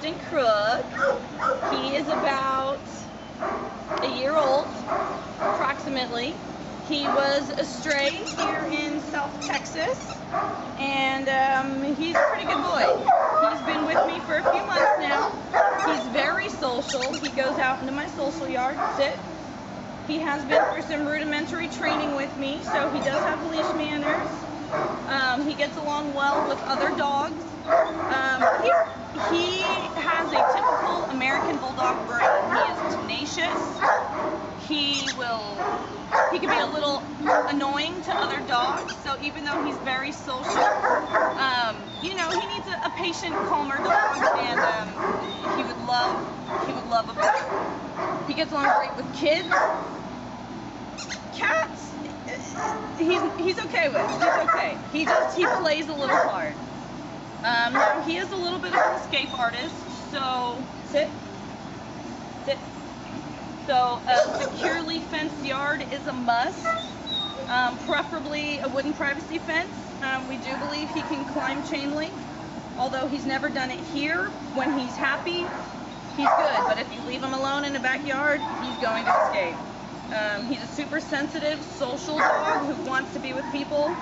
Captain Crook. He is about a year old, approximately. He was a stray here in South Texas, and um, he's a pretty good boy. He's been with me for a few months now. He's very social. He goes out into my social yard, sit. He has been through some rudimentary training with me, so he does have leash manners. Um, he gets along well with other dogs. Um, he, he has a typical American Bulldog brain. He is He will, he can be a little annoying to other dogs. So even though he's very social, um, you know, he needs a, a patient, calmer dog, and um, he would love, he would love a bear. He gets along great with kids. Cats, he's he's okay with. He's okay. He just he plays a little hard. Um, now he is a little bit of an escape artist, so sit, sit. So a securely fenced yard is a must, um, preferably a wooden privacy fence. Um, we do believe he can climb chain link, although he's never done it here. When he's happy, he's good, but if you leave him alone in the backyard, he's going to escape. Um, he's a super sensitive, social dog who wants to be with people,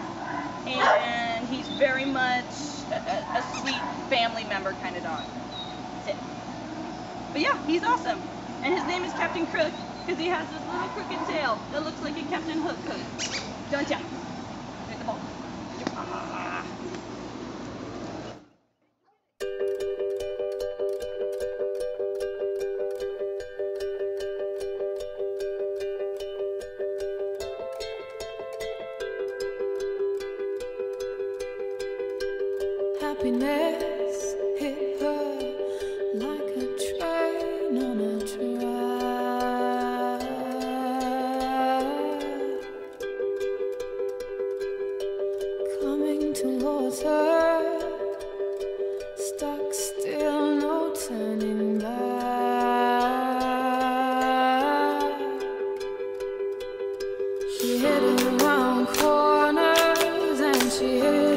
and he's very much a, a, a sweet family member kind of dog. That's it. But yeah, he's awesome. And his name is Captain Crook because he has this little crooked tail that looks like a Captain Hook hook. Don't ya? Hit the ball. Happiness hit her stuck still, no turning back. She hid around corners and she hid